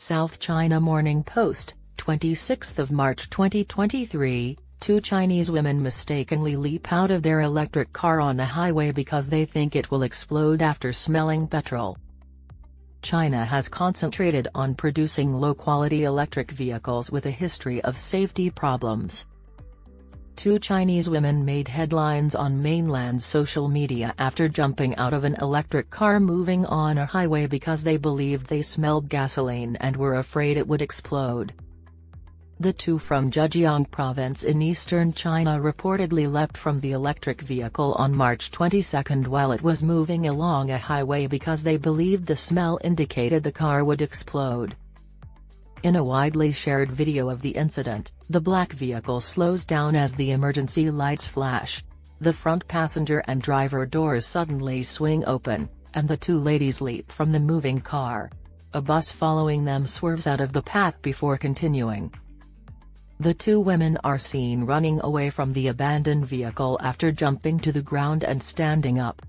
South China Morning Post, 26 March 2023, two Chinese women mistakenly leap out of their electric car on the highway because they think it will explode after smelling petrol. China has concentrated on producing low-quality electric vehicles with a history of safety problems. Two Chinese women made headlines on mainland social media after jumping out of an electric car moving on a highway because they believed they smelled gasoline and were afraid it would explode. The two from Zhejiang province in eastern China reportedly leapt from the electric vehicle on March 22 while it was moving along a highway because they believed the smell indicated the car would explode. In a widely shared video of the incident, the black vehicle slows down as the emergency lights flash. The front passenger and driver doors suddenly swing open, and the two ladies leap from the moving car. A bus following them swerves out of the path before continuing. The two women are seen running away from the abandoned vehicle after jumping to the ground and standing up.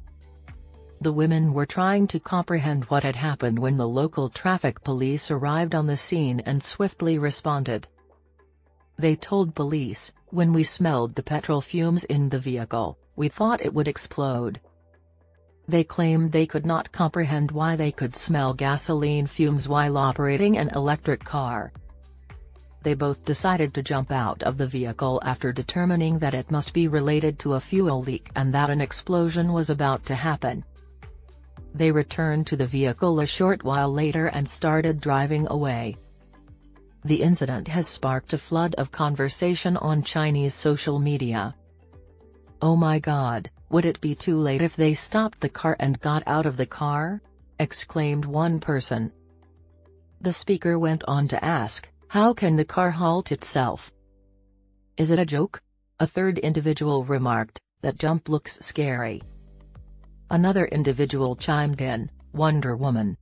The women were trying to comprehend what had happened when the local traffic police arrived on the scene and swiftly responded. They told police, when we smelled the petrol fumes in the vehicle, we thought it would explode. They claimed they could not comprehend why they could smell gasoline fumes while operating an electric car. They both decided to jump out of the vehicle after determining that it must be related to a fuel leak and that an explosion was about to happen. They returned to the vehicle a short while later and started driving away. The incident has sparked a flood of conversation on Chinese social media. Oh my god, would it be too late if they stopped the car and got out of the car? exclaimed one person. The speaker went on to ask, how can the car halt itself? Is it a joke? A third individual remarked, that jump looks scary. Another individual chimed in, Wonder Woman,